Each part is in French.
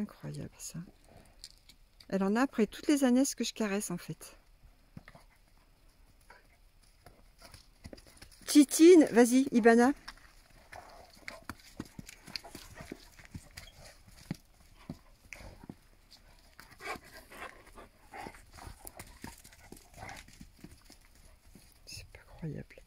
incroyable ça. Elle en a après toutes les années que je caresse en fait. Titine, vas-y, Ibana. C'est pas croyable.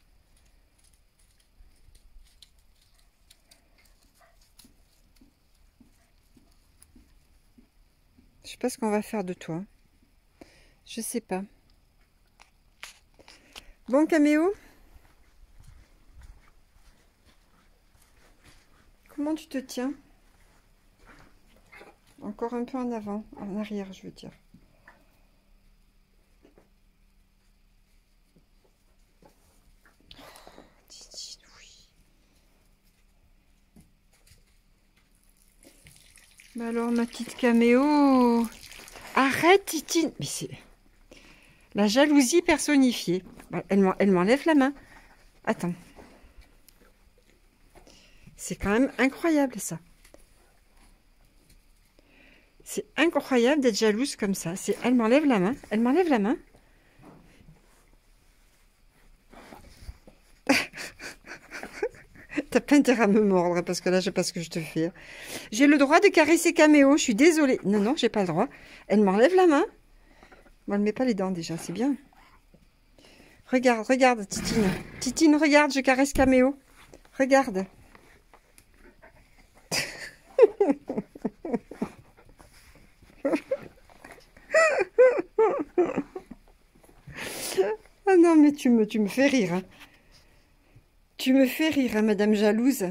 Sais pas ce qu'on va faire de toi. Je sais pas. Bon, Caméo? Comment tu te tiens? Encore un peu en avant, en arrière, je veux dire. Titine, oui. Bah alors, ma petite caméo Arrête, Titine. La jalousie personnifiée. Bah, Elle m'enlève la main. Attends. C'est quand même incroyable ça. C'est incroyable d'être jalouse comme ça. Elle m'enlève la main. Elle m'enlève la main. T'as pas intérêt à me mordre parce que là, je sais pas ce que je te fais. J'ai le droit de caresser Caméo. Je suis désolée. Non, non, j'ai pas le droit. Elle m'enlève la main. Bon, elle met pas les dents déjà. C'est bien. Regarde, regarde, Titine. Titine, regarde, je caresse Caméo. Regarde. ah non, mais tu me, tu me fais rire. Hein. Tu me fais rire, hein, madame jalouse.